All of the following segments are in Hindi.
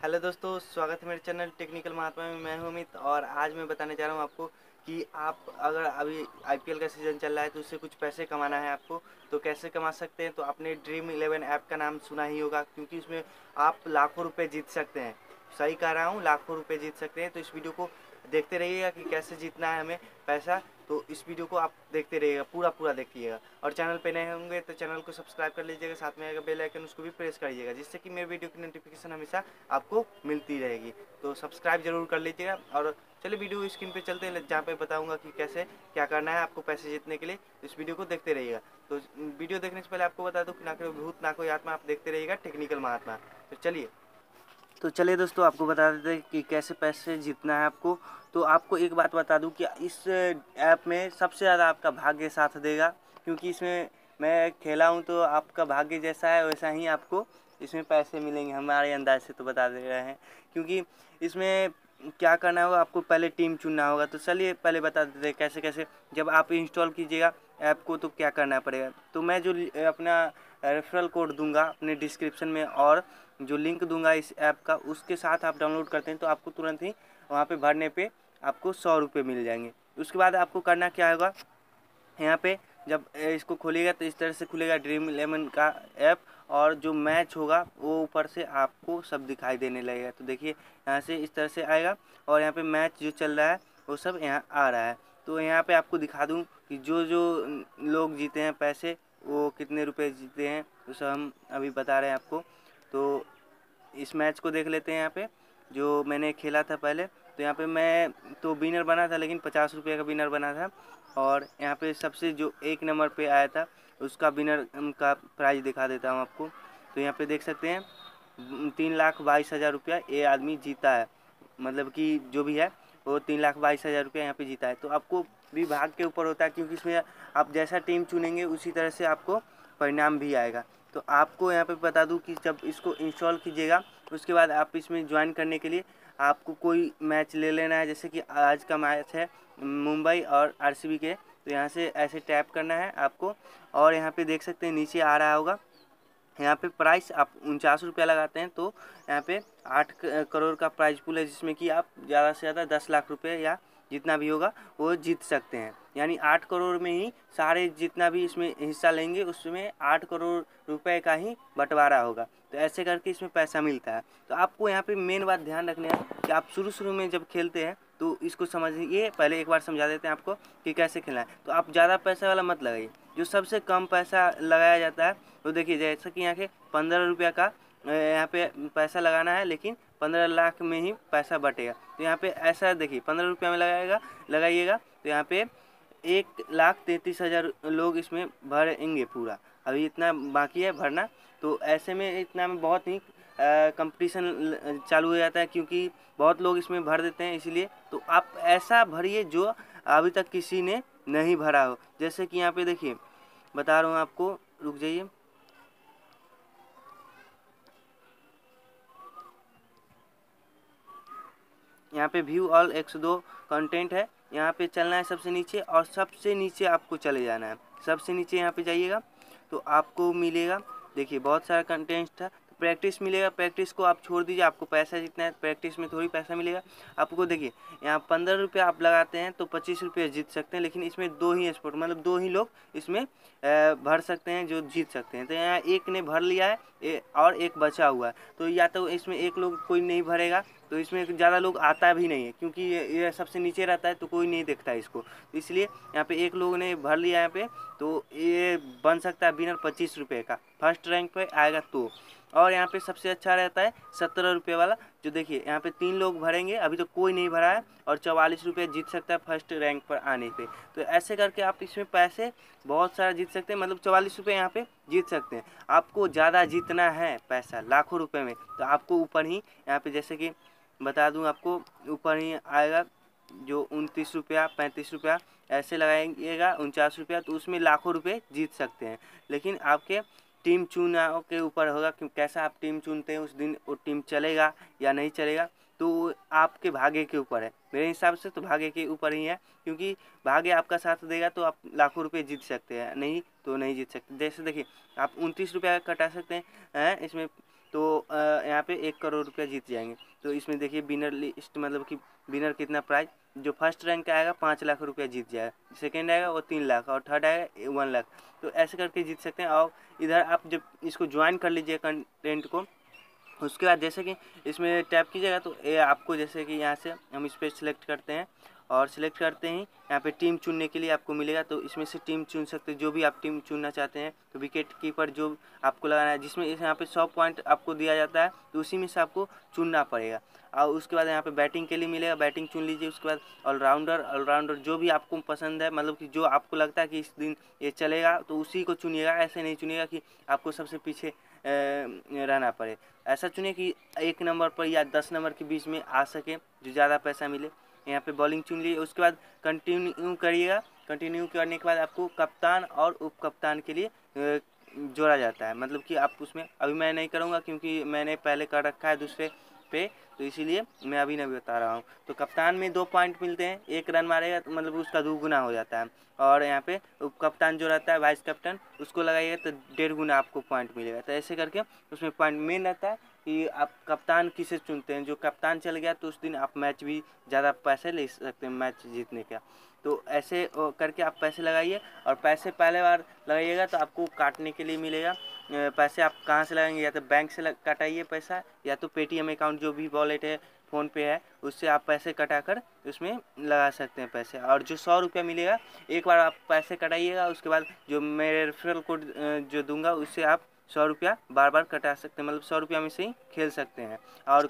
हेलो दोस्तों, स्वागत है मेरे चैनल टेक्निकल महात्मा में। मैं हूँ अमित और आज मैं बताने जा रहा हूँ आपको कि आप अगर अभी आईपीएल का सीज़न चल रहा है तो उससे कुछ पैसे कमाना है आपको। तो कैसे कमा सकते हैं? तो आपने ड्रीम इलेवन ऐप का नाम सुना ही होगा, क्योंकि उसमें आप लाखों रुपये जीत सकते हैं। सही कह रहा हूँ, लाखों रुपये जीत सकते हैं। तो इस वीडियो को देखते रहिएगा कि कैसे जीतना है हमें पैसा। तो इस वीडियो को आप देखते रहिएगा पूरा पूरा देखिएगा। और चैनल पे नए होंगे तो चैनल को सब्सक्राइब कर लीजिएगा, साथ में आएगा बेल आइकन, उसको भी प्रेस कर लीजिएगा जिससे कि मेरे वीडियो की नोटिफिकेशन हमेशा आपको मिलती रहेगी। तो सब्सक्राइब ज़रूर कर लीजिएगा और चलिए वीडियो स्क्रीन पे चलते हैं, जहाँ पे बताऊँगा कि कैसे, क्या करना है आपको पैसे जीतने के लिए। इस वीडियो को देखते रहिएगा। तो वीडियो देखने से पहले आपको बता दूँ कि ना कोई भूत, ना कोई आत्मा, आप देखते रहिएगा टेक्निकल महात्मा। तो चलिए। तो चलिए दोस्तों, आपको बता देते हैं कि कैसे पैसे जीतना है आपको। तो आपको एक बात बता दूँ कि इस ऐप में सबसे ज़्यादा आपका भाग्य साथ देगा, क्योंकि इसमें मैं खेला हूँ तो आपका भाग्य जैसा है, वैसा ही आपको इसमें पैसे मिलेंगे, हमारे अंदाज से तो बता दे रहे हैं। क्योंकि इसमें क्या करना होगा, आपको पहले टीम चुनना होगा। तो चलिए पहले बता देते कैसे कैसे, जब आप इंस्टॉल कीजिएगा ऐप को तो क्या करना पड़ेगा। तो मैं जो अपना रेफरल कोड दूँगा अपने डिस्क्रिप्शन में और जो लिंक दूँगा इस ऐप का, उसके साथ आप डाउनलोड करते हैं तो आपको तुरंत ही वहाँ पे भरने पे आपको सौ रुपये मिल जाएँगे। उसके बाद आपको करना क्या होगा? यहाँ पे जब इसको खोलेगा तो इस तरह से खुलेगा ड्रीम इलेवन का ऐप और जो मैच होगा, वो ऊपर से आपको सब दिखाई देने लगेगा। तो देखिए, यहाँ से इस तरह से आएगा और यहाँ पे मैच जो चल रहा है, वो सब यहाँ आ रहा है। तो यहाँ पे आपको दिखा दूँ कि जो जो लोग जीते हैं पैसे, वो कितने रुपए जीते हैं, वो सब हम अभी बता रहे हैं आपको। तो इस मैच को देख लेते हैं यहाँ पे, जो मैंने खेला था पहले। तो यहाँ पे मैं तो विनर बना था, लेकिन पचास रुपये का विनर बना था। और यहाँ पे सबसे जो एक नंबर पे आया था, उसका विनर का प्राइज दिखा देता हूँ आपको। तो यहाँ पे देख सकते हैं, तीन लाख बाईस हज़ार रुपया ये आदमी जीता है। मतलब कि जो भी है, वो तीन लाख बाईस हज़ार रुपया यहाँ पर जीता है। तो आपको भी भाग के ऊपर होता है, क्योंकि इसमें आप जैसा टीम चुनेंगे, उसी तरह से आपको परिणाम भी आएगा। तो आपको यहाँ पे बता दूँ कि जब इसको इंस्टॉल कीजिएगा, उसके बाद आप इसमें ज्वाइन करने के लिए आपको कोई मैच ले लेना है, जैसे कि आज का मैच है मुंबई और आरसीबी के तो यहाँ से ऐसे टैप करना है आपको, और यहाँ पे देख सकते हैं नीचे आ रहा होगा, यहाँ पे प्राइस आप उनचास रुपया लगाते हैं तो यहाँ पे आठ करोड़ का प्राइज पुल है, जिसमें कि आप ज़्यादा से ज़्यादा दस लाख रुपये या जितना भी होगा, वो जीत सकते हैं। यानी आठ करोड़ में ही सारे जितना भी इसमें हिस्सा लेंगे, उसमें आठ करोड़ रुपए का ही बंटवारा होगा। तो ऐसे करके इसमें पैसा मिलता है। तो आपको यहाँ पे मेन बात ध्यान रखना है कि आप शुरू शुरू में जब खेलते हैं तो इसको समझिए। पहले एक बार समझा देते हैं आपको कि कैसे खेलना है। तो आप ज़्यादा पैसा वाला मत लगाइए। जो सबसे कम पैसा लगाया जाता है, वो तो देखिए, जैसा कि यहाँ के पंद्रह रुपया का यहाँ पे पैसा लगाना है, लेकिन पंद्रह लाख में ही पैसा बटेगा। तो यहाँ पे ऐसा देखिए, पंद्रह रुपया में लगाएगा, लगाइएगा। तो यहाँ पे एक लाख तैंतीस हज़ार लोग इसमें भरेंगे पूरा। अभी इतना बाकी है भरना तो ऐसे में इतना में बहुत ही कंपटीशन चालू हो जाता है क्योंकि बहुत लोग इसमें भर देते हैं इसलिए। तो आप ऐसा भरिए जो अभी तक किसी ने नहीं भरा हो। जैसे कि यहाँ पे देखिए, बता रहा हूँ आपको, रुक जाइए। यहाँ पे व्यू ऑल एक सौ दो कंटेंट है। यहाँ पे चलना है सबसे नीचे और सबसे नीचे आपको चले जाना है। सबसे नीचे यहाँ पे जाइएगा तो आपको मिलेगा, देखिए बहुत सारा कंटेंट था प्रैक्टिस मिलेगा प्रैक्टिस को आप छोड़ दीजिए, आपको पैसा जितना है प्रैक्टिस में थोड़ी पैसा मिलेगा। आपको देखिए, यहाँ पंद्रह रुपये आप लगाते हैं तो पच्चीस रुपये जीत सकते हैं, लेकिन इसमें दो ही स्पोर्ट मतलब दो ही लोग इसमें भर सकते हैं जो जीत सकते हैं। तो यहाँ एक ने भर लिया है और एक बचा हुआ है। तो या तो इसमें एक लोग कोई नहीं भरेगा तो इसमें ज़्यादा लोग आता भी नहीं है क्योंकि ये, सबसे नीचे रहता है तो कोई नहीं देखता है इसको। तो इसलिए यहाँ पे एक लोग ने भर लिया यहाँ पे तो ये बन सकता है बिनर पच्चीस रुपये का। फ़र्स्ट रैंक पे आएगा तो। और यहाँ पे सबसे अच्छा रहता है सत्रह रुपये वाला जो देखिए यहाँ पे तीन लोग भरेंगे अभी तो कोई नहीं भरा है और चवालीस रुपये जीत सकता है फ़र्स्ट रैंक पर आने पे। तो ऐसे करके आप इसमें पैसे बहुत सारा जीत सकते हैं मतलब चवालीस रुपये यहाँ पे जीत सकते हैं। आपको ज़्यादा जीतना है पैसा लाखों रुपये में तो आपको ऊपर ही यहाँ पे जैसे कि बता दूँ आपको, ऊपर ही आएगा, जो उनतीस रुपया, पैंतीस रुपया, ऐसे लगाएंगेगा, उनचास रुपया तो उसमें लाखों रुपये जीत सकते हैं। लेकिन आपके टीम चुनाव के ऊपर होगा कि कैसा आप टीम चुनते हैं, उस दिन वो टीम चलेगा या नहीं चलेगा तो आपके भाग्य के ऊपर है। मेरे हिसाब से तो भाग्य के ऊपर ही है, क्योंकि भाग्य आपका साथ देगा तो आप लाखों रुपए जीत सकते हैं, नहीं तो नहीं जीत सकते। जैसे देखिए, आप उनतीस रुपया कटा सकते हैं, इसमें तो यहाँ पे एक करोड़ रुपया जीत जाएँगे। तो इसमें देखिए विनर लिस्ट मतलब कि विनर कितना प्राइज जो फ़र्स्ट रैंक का आएगा, पाँच लाख रुपया जीत जाएगा। सेकेंड आएगा वो तीन लाख और थर्ड आएगा वन लाख। तो ऐसे करके जीत सकते हैं। और इधर आप जब इसको ज्वाइन कर लीजिए कंटेंट को, उसके बाद जैसे कि इसमें टैप कीजिएगा तो ये आपको जैसे कि यहाँ से हम इस पर सिलेक्ट करते हैं। और सिलेक्ट करते हैं। यहाँ पे टीम चुनने के लिए आपको मिलेगा तो इसमें से टीम चुन सकते हैं। जो भी आप टीम चुनना चाहते हैं तो विकेट कीपर जो आपको लगाना है, जिसमें यहाँ पे सौ पॉइंट आपको दिया जाता है तो उसी में से आपको चुनना पड़ेगा। और उसके बाद यहाँ पे बैटिंग के लिए मिलेगा बैटिंग चुन लीजिए। उसके बाद ऑलराउंडर ऑलराउंडर जो भी आपको पसंद है मतलब कि जो आपको लगता है कि इस दिन ये चलेगा तो उसी को चुनिएगा। ऐसे नहीं चुनिएगा कि आपको सबसे पीछे रहना पड़े। ऐसा चुने कि एक नंबर पर या दस नंबर के बीच में आ सके, जो ज़्यादा पैसा मिले। यहाँ पे बॉलिंग चुन लीजिए उसके बाद कंटिन्यू करिएगा। कंटिन्यू करने के बाद आपको कप्तान और उप कप्तान के लिए जोड़ा जाता है। मतलब कि आप उसमें अभी मैं नहीं करूँगा क्योंकि मैंने पहले कर रखा है दूसरे पे तो इसीलिए मैं अभी नहीं बता रहा हूँ। तो कप्तान में दो पॉइंट मिलते हैं, एक रन मारेगा तो मतलब उसका दो गुना हो जाता है। और यहाँ पे उप कप्तान जो रहता है वाइस कैप्टन उसको लगाइएगा तो डेढ़ गुना आपको पॉइंट मिलेगा। तो ऐसे करके उसमें पॉइंट मेन रहता है कि आप कप्तान किसे चुनते हैं? जो कप्तान चल गया तो उस दिन आप मैच भी ज़्यादा पैसे ले सकते हैं, मैच जीतने का। तो ऐसे करके आप पैसे लगाइए और पैसे पहले बार लगाइएगा तो आपको काटने के लिए मिलेगा। पैसे आप कहाँ से लगाएँगे? या तो बैंक से कटाइए पैसा, या तो पेटीएम अकाउंट, जो भी वॉलेट है, फ़ोन पे है, उससे आप पैसे कटा कर उसमें लगा सकते हैं पैसे। और जो सौ रुपया मिलेगा, एक बार आप पैसे कटाइएगा, उसके बाद जो मेरे रेफरल कोड जो दूँगा, उससे आप सौ रुपया बार बार कटा सकते हैं मतलब सौ रुपया में से ही खेल सकते हैं। और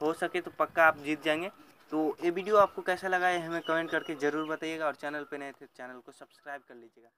हो सके तो पक्का आप जीत जाएँगे। तो ये वीडियो आपको कैसा लगा है हमें कमेंट करके ज़रूर बताइएगा और चैनल पर नए थे चैनल को सब्सक्राइब कर लीजिएगा।